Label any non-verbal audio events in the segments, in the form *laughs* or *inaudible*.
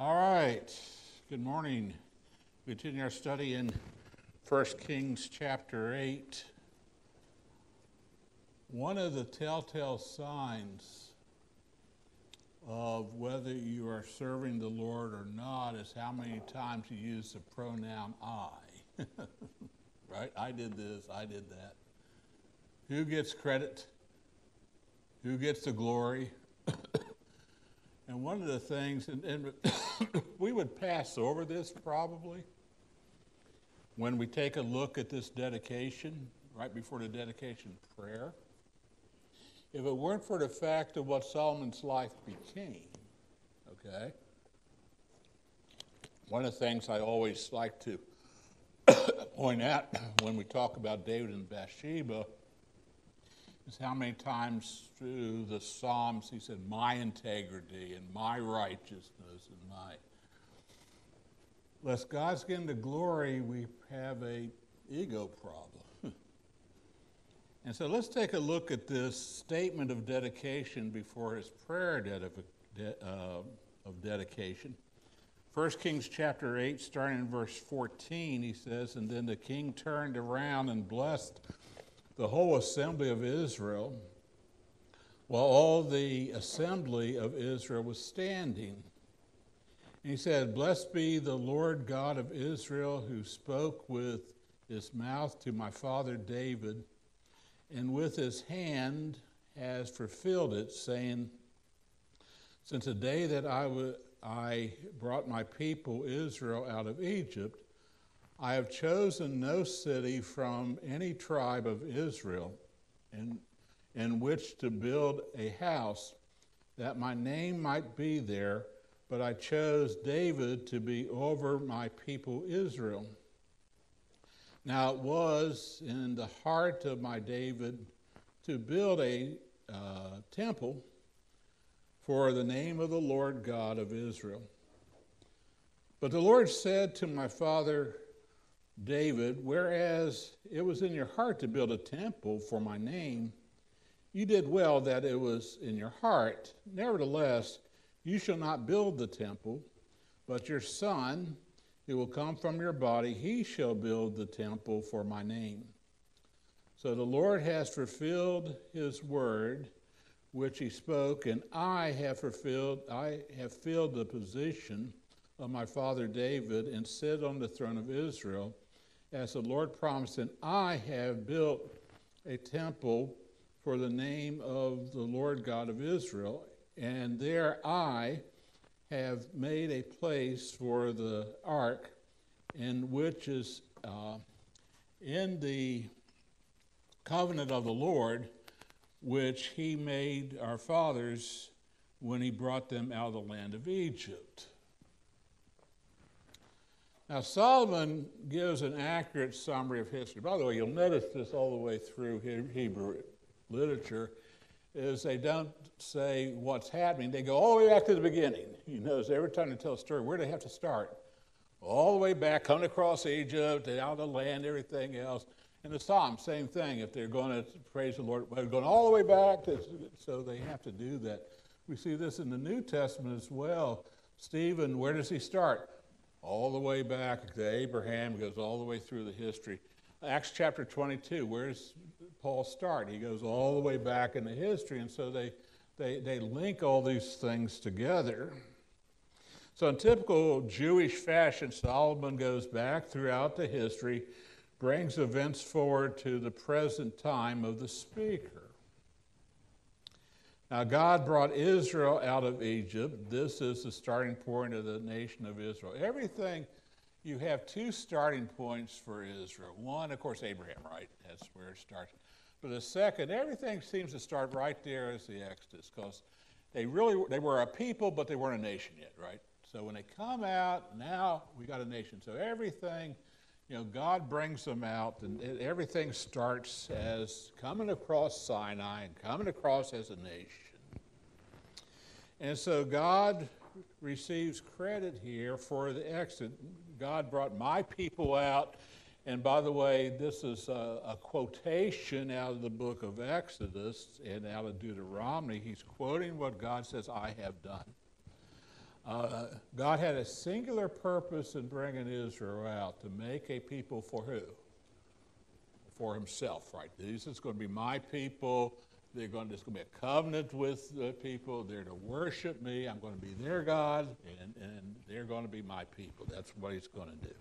All right. Good morning. We continue our study in 1 Kings chapter 8. One of the telltale signs of whether you are serving the Lord or not is how many times you use the pronoun I. *laughs* right? I did this, I did that. Who gets credit? Who gets the glory? And one of the things, and, and *coughs* we would pass over this probably when we take a look at this dedication, right before the dedication prayer. If it weren't for the fact of what Solomon's life became, okay, one of the things I always like to *coughs* point out *coughs* when we talk about David and Bathsheba how many times through the Psalms he said, My integrity and my righteousness and my. Lest God's getting the glory, we have a ego problem. *laughs* and so let's take a look at this statement of dedication before his prayer de- uh, of dedication. 1 Kings chapter 8, starting in verse 14, he says, And then the king turned around and blessed the whole assembly of Israel, while all the assembly of Israel was standing. And he said, Blessed be the Lord God of Israel, who spoke with his mouth to my father David, and with his hand has fulfilled it, saying, Since the day that I, w- I brought my people Israel out of Egypt, I have chosen no city from any tribe of Israel in, in which to build a house, that my name might be there, but I chose David to be over my people Israel. Now it was in the heart of my David to build a uh, temple for the name of the Lord God of Israel. But the Lord said to my father David, whereas it was in your heart to build a temple for my name, you did well that it was in your heart. Nevertheless, you shall not build the temple, but your son, who will come from your body, he shall build the temple for my name. So the Lord has fulfilled his word which he spoke, and I have fulfilled, I have filled the position of my father David and sit on the throne of Israel as the Lord promised, and I have built a temple for the name of the Lord God of Israel, and there I have made a place for the ark, in which is uh, in the covenant of the Lord, which he made our fathers when he brought them out of the land of Egypt. Now, Solomon gives an accurate summary of history. By the way, you'll notice this all the way through Hebrew literature, is they don't say what's happening. They go all the way back to the beginning. You notice every time they tell a story, where do they have to start? All the way back, coming across Egypt, out of the land, everything else. And the Psalms, same thing. If they're going to praise the Lord, they're going all the way back, to, so they have to do that. We see this in the New Testament as well. Stephen, where does he start? All the way back to Abraham, goes all the way through the history. Acts chapter 22, where does Paul start? He goes all the way back in the history, and so they, they, they link all these things together. So, in typical Jewish fashion, Solomon goes back throughout the history, brings events forward to the present time of the speaker. Now, God brought Israel out of Egypt. This is the starting point of the nation of Israel. Everything, you have two starting points for Israel. One, of course, Abraham, right? That's where it starts. But the second, everything seems to start right there as the Exodus, because they really they were a people, but they weren't a nation yet, right? So when they come out, now we got a nation. So everything you know, God brings them out, and everything starts as coming across Sinai and coming across as a nation. And so God receives credit here for the exit. God brought my people out. And by the way, this is a, a, quotation out of the book of Exodus and out of Deuteronomy. He's quoting what God says, I have done. Uh, God had a singular purpose in bringing Israel out to make a people for who? For Himself, right? This is going to be my people. They're going to, there's going to be a covenant with the people. They're to worship me. I'm going to be their God, and, and they're going to be my people. That's what He's going to do.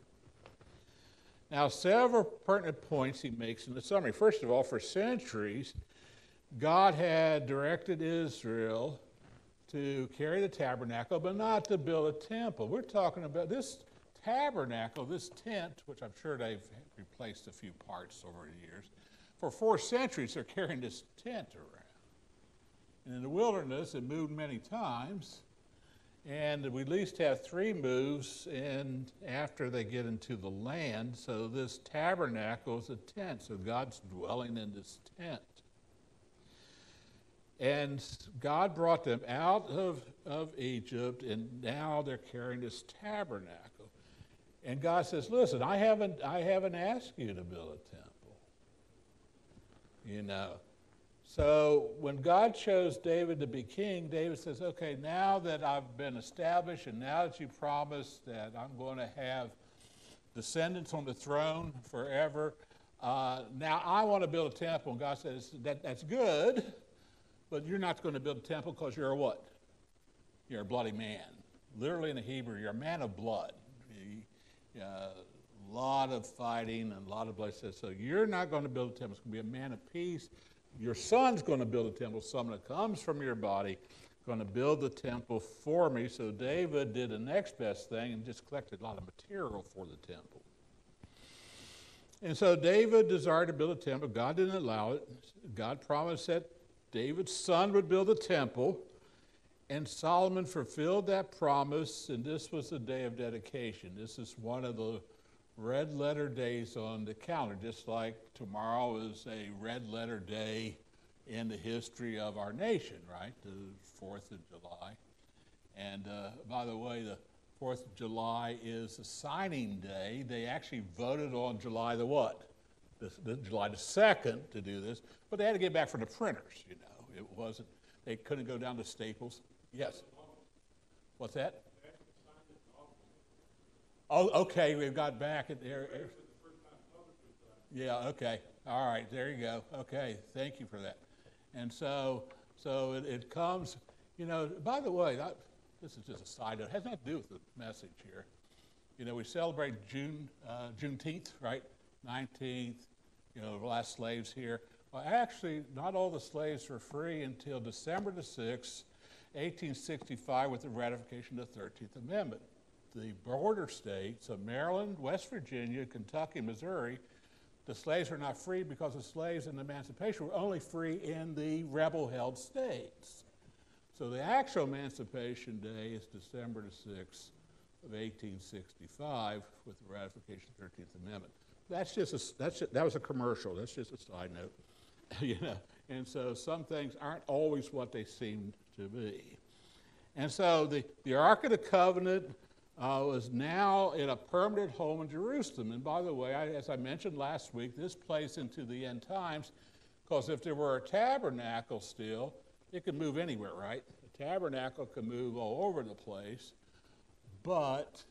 Now, several pertinent points he makes in the summary. First of all, for centuries, God had directed Israel to carry the tabernacle, but not to build a temple. We're talking about this tabernacle, this tent, which I'm sure they've replaced a few parts over the years. For four centuries, they're carrying this tent around. And in the wilderness, it moved many times. And we at least have three moves and after they get into the land. So this tabernacle is a tent. So God's dwelling in this tent. And God brought them out of, of Egypt, and now they're carrying this tabernacle. And God says, Listen, I haven't, I haven't asked you to build a temple. You know, so when God chose David to be king, David says, okay, now that I've been established and now that you promised that I'm going to have descendants on the throne forever, uh, now I want to build a temple. And God says, that, that's good, but you're not going to build a temple because you're a what? You're a bloody man. Literally in the Hebrew, you're a man of blood. Uh, lot of fighting and a lot of bloodshed. So you're not going to build a temple. It's going to be a man of peace your son's going to build a temple, someone that comes from your body, going to build the temple for me. So David did the next best thing and just collected a lot of material for the temple. And so David desired to build a temple. God didn't allow it. God promised that David's son would build a temple. And Solomon fulfilled that promise, and this was the day of dedication. This is one of the red letter days on the calendar, just like tomorrow is a red letter day in the history of our nation, right? The 4th of July. And uh, by the way, the 4th of July is a signing day. They actually voted on July the what? The, the July the 2nd to do this, but they had to get back from the printers, you know. It wasn't, they couldn't go down to Staples. Yes. What's that? Oh, okay, we've got back at there. Yeah, okay. All right, there you go. Okay, thank you for that. And so, so it, it comes, you know, by the way, that, this is just a side note. It has nothing to do with the message here. You know, we celebrate June, uh, Juneteenth, right? 19th, you know, the last slaves here. Well, actually, not all the slaves were free until December the 6th, 1865, with the ratification of the 13th Amendment the border states of Maryland, West Virginia, Kentucky, Missouri, the slaves were not free because the slaves in emancipation were only free in the rebel held states. So the actual Emancipation Day is December the 6th of 1865 with the ratification of the 13th Amendment. That's just a, that's just, that was a commercial. That's just a side note, *laughs* you know. And so some things aren't always what they seem to be. And so the, the Ark of the Covenant uh, was now in a permanent home in Jerusalem. And by the way, I, as I mentioned last week, this plays into the end times because if there were a tabernacle still, it could move anywhere, right? The tabernacle could move all over the place, but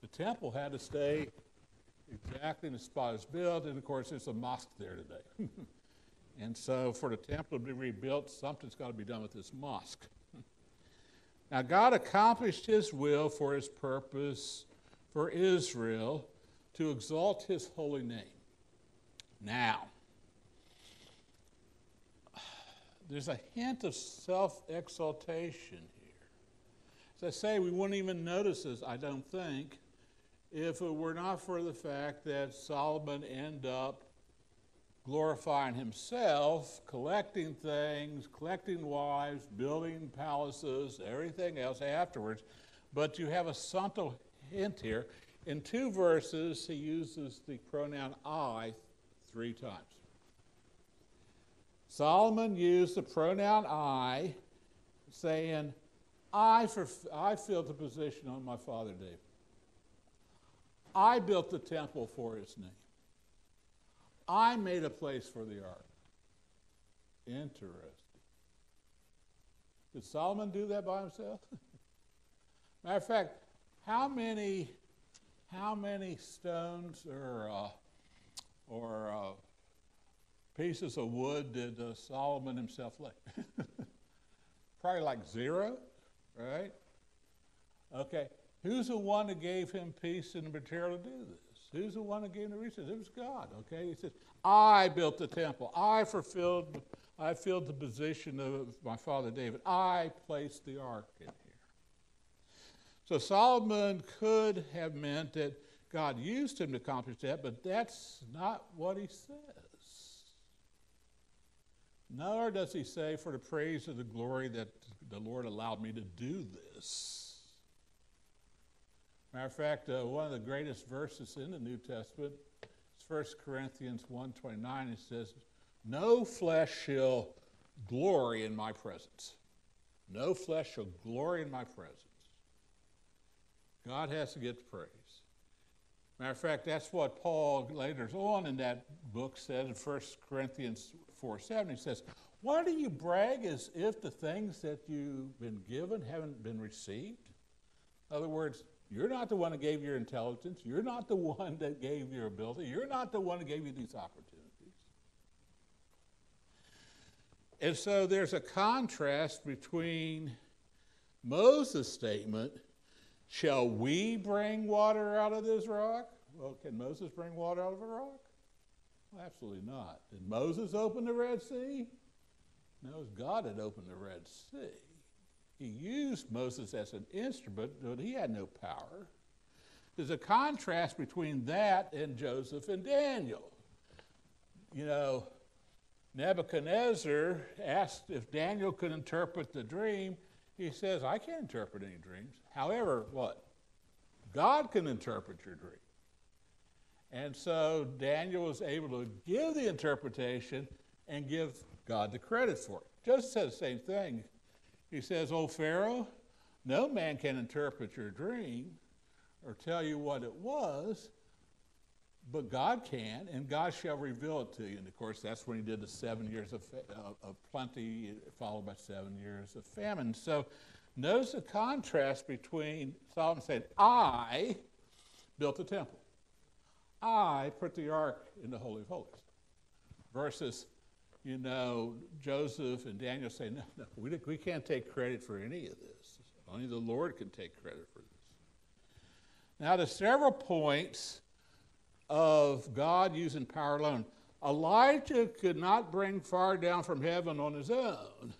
the temple had to stay exactly in the spot it's built. And of course, there's a mosque there today. *laughs* and so, for the temple to be rebuilt, something's got to be done with this mosque. Now, God accomplished his will for his purpose for Israel to exalt his holy name. Now, there's a hint of self exaltation here. As I say, we wouldn't even notice this, I don't think, if it were not for the fact that Solomon ended up glorifying himself, collecting things, collecting wives, building palaces, everything else afterwards. But you have a subtle hint here. In two verses, he uses the pronoun I three times. Solomon used the pronoun I, saying, I, for, I filled the position on my father David. I built the temple for his name. I made a place for the ark. Interesting. Did Solomon do that by himself? *laughs* Matter of fact, how many, how many stones or uh, or uh, pieces of wood did uh, Solomon himself lay? *laughs* Probably like zero, right? Okay, who's the one that gave him peace and material to do this? Who's the one that gave the resources? It was God, okay? He says, I built the temple. I fulfilled, I filled the position of my father David. I placed the ark in here. So Solomon could have meant that God used him to accomplish that, but that's not what he says. Nor does he say, for the praise of the glory that the Lord allowed me to do this. Matter of fact, uh, one of the greatest verses in the New Testament is 1 Corinthians 1.29. It says, No flesh shall glory in my presence. No flesh shall glory in my presence. God has to get praise. Matter of fact, that's what Paul later on in that book said in 1 Corinthians 4 7. He says, Why do you brag as if the things that you've been given haven't been received? In other words, you're not the one that gave your intelligence. You're not the *laughs* one that gave your ability. You're not the one that gave you these opportunities. And so there's a contrast between Moses' statement Shall we bring water out of this rock? Well, can Moses bring water out of a rock? Well, absolutely not. Did Moses open the Red Sea? No, God that opened the Red Sea. He used Moses as an instrument, but he had no power. There's a contrast between that and Joseph and Daniel. You know, Nebuchadnezzar asked if Daniel could interpret the dream. He says, I can't interpret any dreams. However, what? God can interpret your dream. And so Daniel was able to give the interpretation and give God the credit for it. Joseph says the same thing. He says, Oh, Pharaoh, no man can interpret your dream or tell you what it was, but God can, and God shall reveal it to you. And of course, that's when he did the seven years of, uh, of plenty, followed by seven years of famine. So Notice the contrast between Solomon saying, I built the temple. I put the ark in the Holy of Holies. Versus, you know, Joseph and Daniel say, no, no, we, we can't take credit for any of this. Only the Lord can take credit for this. Now, there's several points of God using power alone. Elijah could not bring fire down from heaven on his own.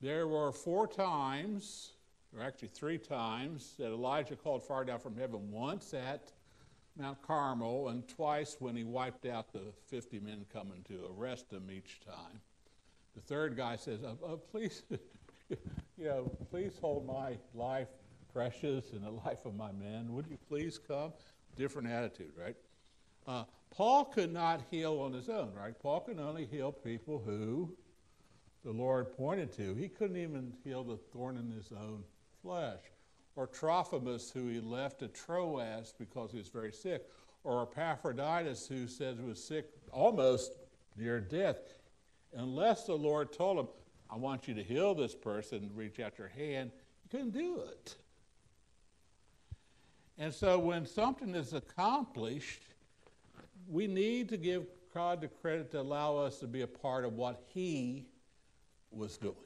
There were four times, or actually three times, that Elijah called fire down from heaven. Once at Mount Carmel, and twice when he wiped out the 50 men coming to arrest him each time. The third guy says, oh, oh, please, *laughs* you know, please hold my life precious and the life of my men. Would you please come? Different attitude, right? Uh, Paul could not heal on his own, right? Paul could only heal people who the Lord pointed to. He couldn't even heal the thorn in his own flesh. Or Trophimus, who he left at Troas because he was very sick. Or Epaphroditus, who says he was sick almost near death. Unless the Lord told him, I want you to heal this person, reach out your hand, he couldn't do it. And so when something is accomplished, we need to give God the credit to allow us to be a part of what He was doing,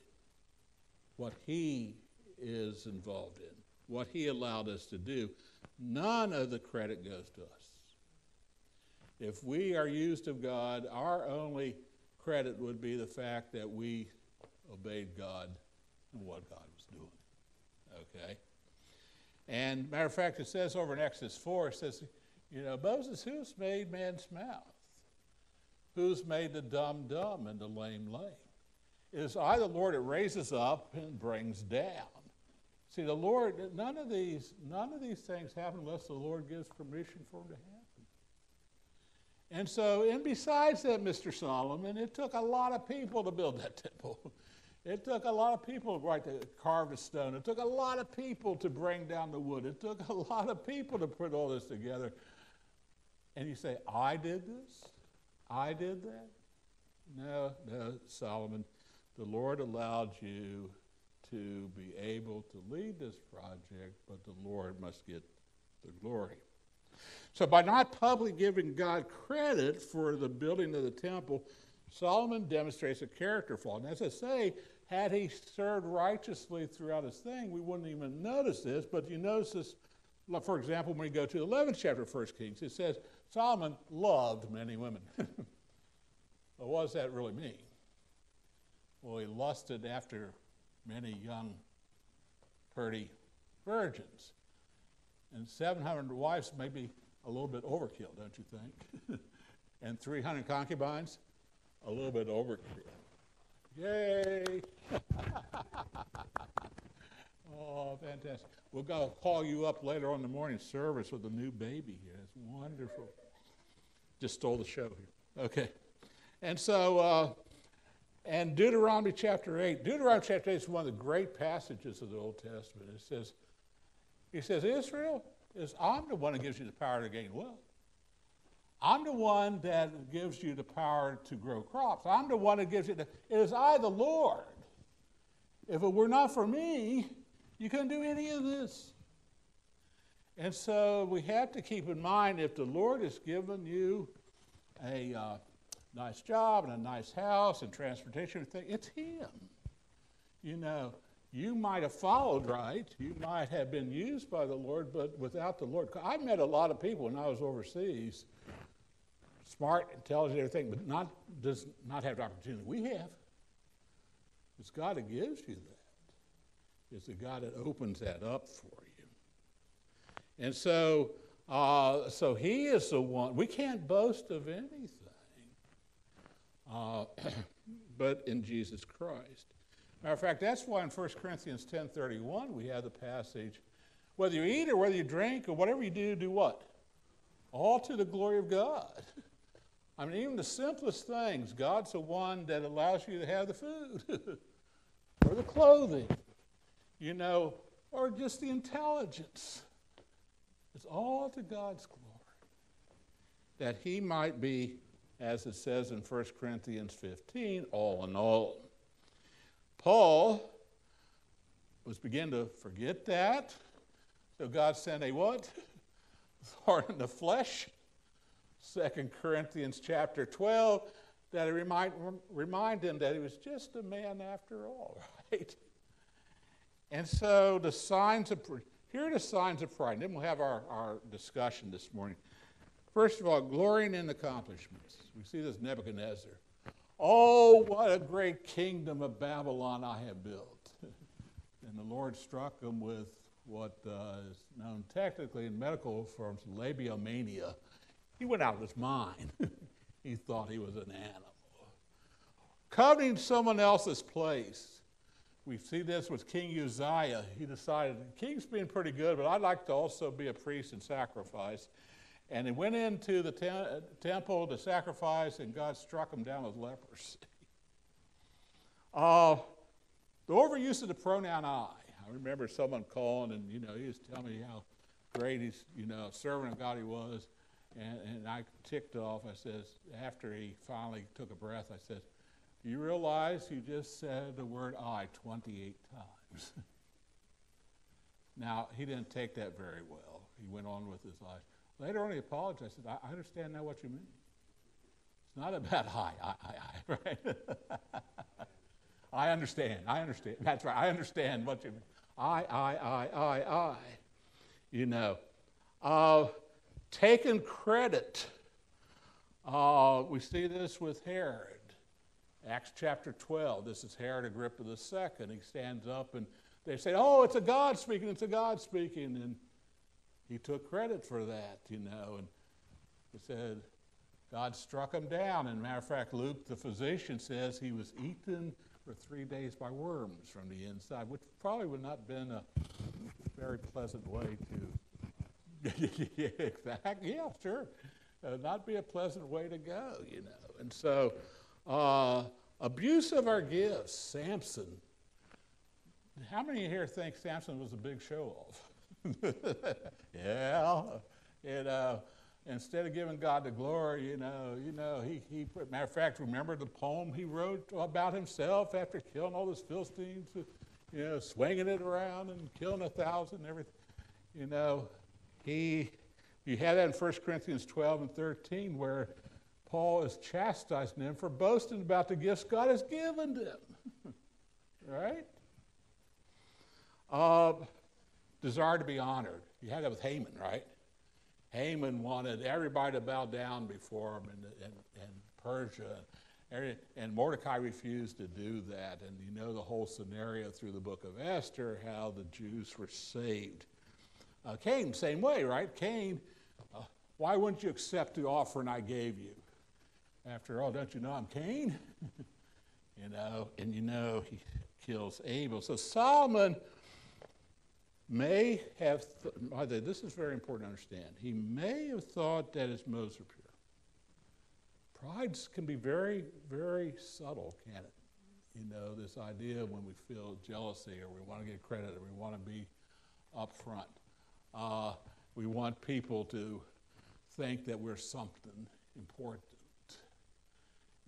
what he is involved in, what he allowed us to do. None of the credit goes to us. If we are used of God, our only credit would be the fact that we obeyed God and what God was doing. Okay? And matter of fact, it says over in Exodus 4, it says, you know, Moses, who's made man's mouth? Who's made the dumb dumb and the lame lame? is I, the Lord, that raises up and brings down. See, the Lord, none of these, none of these things happen unless the Lord gives permission for them to happen. And so, and besides that, Mr. Solomon, it took a lot of people to build that *laughs* temple. It took a lot of people right, to carve the stone. It took a lot of people to bring down the wood. It took a *laughs* lot of people to put all this together. And you say, I did this? I did that? No, no, Solomon the Lord allowed you to be able to lead this project, but the Lord must get the glory. So, by not publicly giving God credit for the building of the temple, Solomon demonstrates a character flaw. And as I say, had he served righteously throughout his thing, we wouldn't even notice this. But you notice this, for example, when we go to the 11th chapter of 1 Kings, it says Solomon loved many women. *laughs* well, what does that really mean? Well, he lusted after many young, pretty virgins. And 700 wives may be a little bit overkill, don't you think? *laughs* and 300 concubines, a little bit overkill. Yay! *laughs* oh, fantastic. We'll go call you up later on the morning service with a new baby here. It's wonderful. Just stole the show here. Okay. And so, uh, and Deuteronomy chapter 8. Deuteronomy chapter 8 is one of the great passages of the Old Testament. It says, he says, Israel is, I'm the one that gives you the power to gain wealth. I'm the one that gives you the power to grow crops. I'm the one that gives you the, it is I, the Lord. If it were not for me, you couldn't do any of this. And so we have to keep in mind if the Lord has given you a uh, nice job and a nice house and transportation, it's Him. You know, you might have followed right, you might have been used by the Lord, but without the Lord. I met a lot of people when I was overseas, smart, intelligent, everything, but not does not have the opportunity we have. It's God that gives you that. It's the God that opens that up for you. And so, uh, so He is the one. We can't boast of anything, uh, *clears throat* but in Jesus Christ. Matter of fact, that's why in 1 Corinthians 10.31 we have the passage, whether you eat or whether you drink or whatever you do, do what? All to the glory of God. *laughs* I mean, even the simplest things, God's the one that allows you to have the food *laughs* or the clothing, you know, or just the intelligence. It's all to God's glory. That he might be, as it says in 1 Corinthians 15, all in all. Paul was beginning to forget that. So God sent a what? *laughs* Thorn in the flesh. Second Corinthians chapter 12, that it remind, remind him that he was just a man after all, *laughs* right? And so the signs of, here are the signs of pride. And then we'll have our, our discussion this morning. First of all, glorying in accomplishments. We see this Nebuchadnezzar. Oh, what a great kingdom of Babylon I have built. *laughs* and the Lord struck him with what uh, is known technically in medical forms labiomania. He went out of his mind. *laughs* he thought he was an animal. Coveting someone else's place. We see this with King Uzziah. He decided, king's being pretty good, but I'd like to also be a priest and sacrifice. And he went into the te- temple to sacrifice, and God struck him down with leprosy. *laughs* uh, the overuse of the pronoun I. I remember someone calling, and you know, he was telling me how great he's, you know, servant of God he was. And, and I ticked off. I says, after he finally took a breath, I said, You realize you just said the word I 28 times. *laughs* now, he didn't take that very well. He went on with his life. Later on, he apologized. I said, I understand now what you mean. It's not about I, I, I, I, *laughs* right? I understand. I understand. That's right. I understand what you mean. I, I, I, I, I. You know, uh, taking credit. Uh, we see this with Herod. Acts chapter 12. This is Herod Agrippa II. He stands up and they say, Oh, it's a God speaking, it's a God speaking. And he took credit for that, you know, and he said God struck him down. And matter of fact, Luke, the physician, says he was eaten for three days by worms from the inside, which probably would not have been a very pleasant way to. *laughs* exactly. Yeah, sure. Uh, not be a pleasant way to go, you know. And so, uh, abuse of our gifts, Samson. How many here think Samson was a big show off? *laughs* yeah, you know, instead of giving God the glory, you know, you know, he, he matter of fact, remember the poem he wrote about himself after killing all those Philistines? you know, swinging it around and killing a thousand and everything. You know, he, you have that in 1 Corinthians 12 and 13 where Paul is chastising them for boasting about the gifts God has given them. *laughs* right? Uh, desire to be honored. You had that with Haman, right? Haman wanted everybody to bow down before him in, in, in Persia. And Mordecai refused to do that. And you know the whole scenario through the book of Esther, how the Jews were saved. Uh, Cain, same way, right? Cain, uh, why wouldn't you accept the offering I gave you? After all, don't you know I'm Cain? *laughs* you know, and you know he kills Abel. So Solomon may have, th- this is very important to understand, he may have thought that his motives were pure. Pride can be very, very subtle, can it? You know, this idea when we feel jealousy or we want to get credit or we want to be upfront. Uh, we want people to think that we're something important.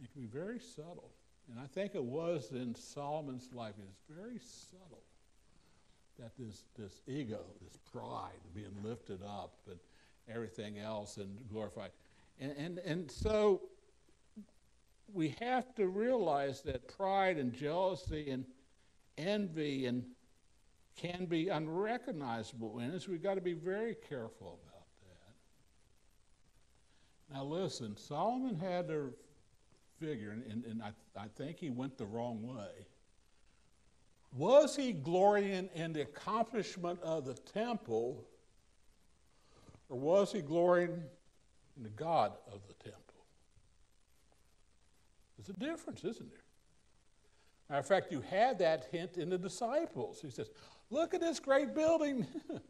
It can be very subtle. And I think it was in Solomon's life. It's very subtle that this, this ego, this pride being lifted up and everything else and glorified. And, and, and so we have to realize that pride and jealousy and envy and can be unrecognizable in us. We've got to be very careful about that. Now, listen, Solomon had to figure, and, and, and I, I think he went the wrong way was he glorying in the accomplishment of the temple, or was he glorying in the God of the temple? There's a difference, isn't there? Matter of fact, you had that hint in the disciples. He says, Look at this great building. *laughs*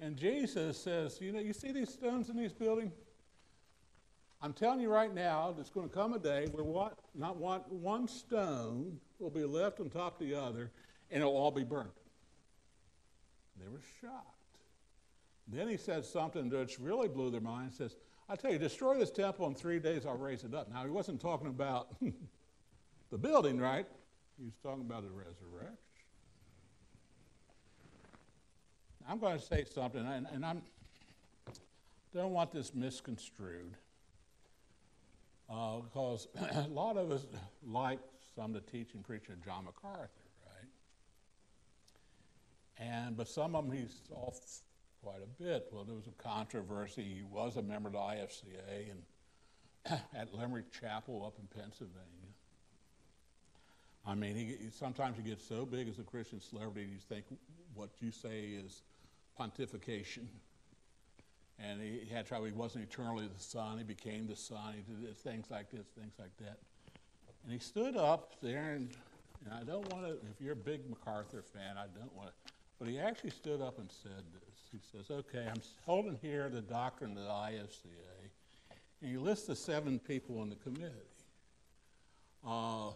and Jesus says, You know, you see these stones in this building? I'm telling you right now, there's going to come a day where what, not one, one stone will be left on top of the other, and it'll all be burned. They were shocked. Then he said something that really blew their mind. He says, I tell you, destroy this temple in three days, I'll raise it up. Now, he wasn't talking about *laughs* the building, right? He was talking about the resurrection. I'm going to say something, and, and I don't want this misconstrued uh, because *clears throat* a lot of us like some of the teaching preaching of John MacArthur, right? And but some of them he's off quite a bit. Well, there was a controversy. He was a member of the IFCA and *clears throat* at Limerick Chapel up in Pennsylvania. I mean, he, sometimes he gets so big as a Christian celebrity, you think what you say is pontification and he, had trouble. He wasn't eternally the Son. He became the Son. He did things like this, things like that. And he stood up there, and, and I don't want to, if you're a big MacArthur fan, I don't want to, but he actually stood up and said this. He says, okay, I'm holding here the doctrine of the IFCA, and he lists the seven people in the committee, uh,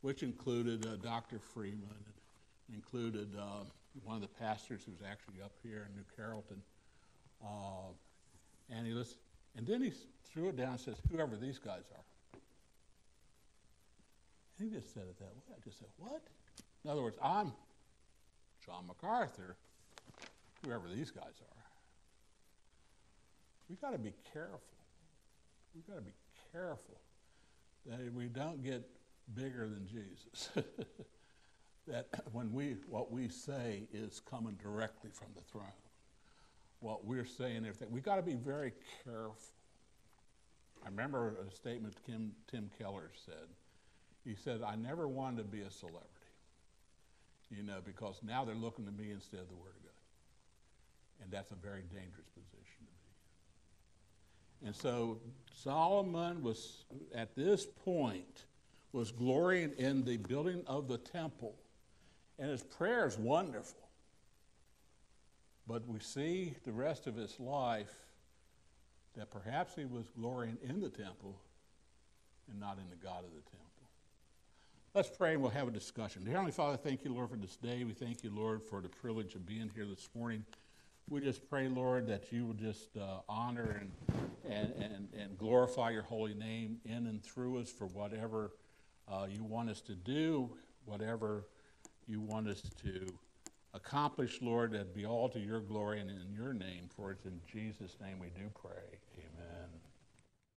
which included uh, Dr. Freeman, included uh, one of the pastors who was actually up here in New Carrollton, uh, and he listened, and then he threw it down and says, whoever these guys are. And he just said it that way. I just said, what? In other words, I'm John MacArthur, whoever these guys are. We've got to be careful. We've got to be careful that we don't get bigger than Jesus. *laughs* that when we what we say is coming directly from the throne what we're saying, everything. We've got to be very careful. I remember a statement Tim, Tim Keller said. He said, I never wanted to be a celebrity, you know, because now they're looking to me instead of the Word of God. And that's a very dangerous position to be. In. And so Solomon was, at this point, was glorying in the building of the temple. And his prayer is wonderful. But we see the rest of his life that perhaps he was glorying in the temple and not in the God of the temple. Let's pray and we'll have a discussion. Dear Heavenly Father, thank you, Lord, for this day. We thank you, Lord, for the privilege of being here this morning. We just pray, Lord, that you will just uh, honor and, and, and, and glorify your holy name in and through us for whatever uh, you want us to do, whatever you want us to accomplish, Lord, that be all to your glory and in your name, for it's in Jesus' name we do pray.